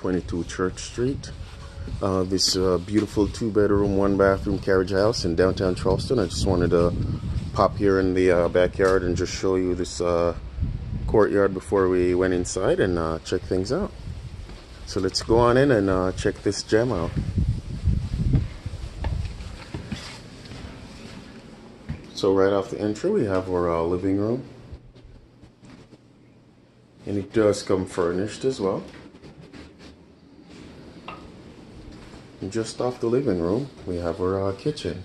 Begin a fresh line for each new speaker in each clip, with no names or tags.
22 Church Street. Uh, this uh, beautiful two bedroom, one bathroom carriage house in downtown Charleston. I just wanted to pop here in the uh, backyard and just show you this uh, courtyard before we went inside and uh, check things out. So let's go on in and uh, check this gem out. So right off the entry we have our living room. And it does come furnished as well. And just off the living room, we have our uh, kitchen.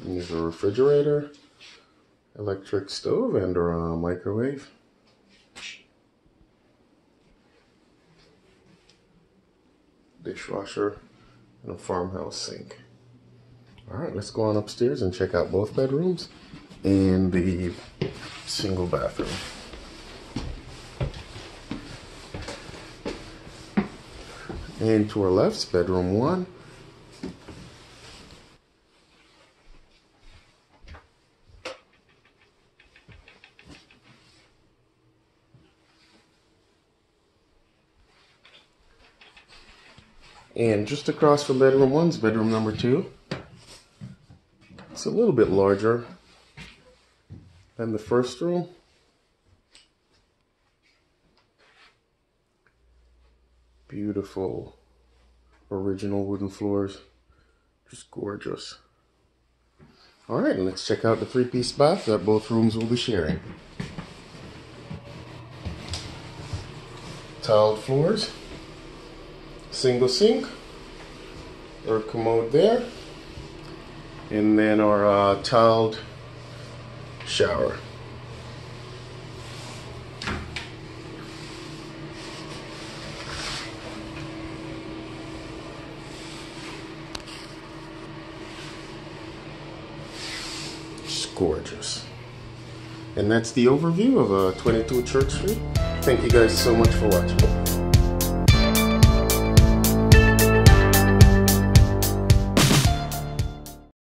And there's a refrigerator, electric stove, and a uh, microwave. Dishwasher, and a farmhouse sink. All right, let's go on upstairs and check out both bedrooms and the single bathroom. And to our left is bedroom one. And just across from bedroom one is bedroom number two. It's a little bit larger than the first room. Beautiful original wooden floors. Just gorgeous. All right, let's check out the three-piece bath that both rooms will be sharing. Tiled floors, single sink, or commode there, and then our uh, tiled shower. Just gorgeous. And that's the overview of uh, 22 Church Street. Thank you guys so much for watching.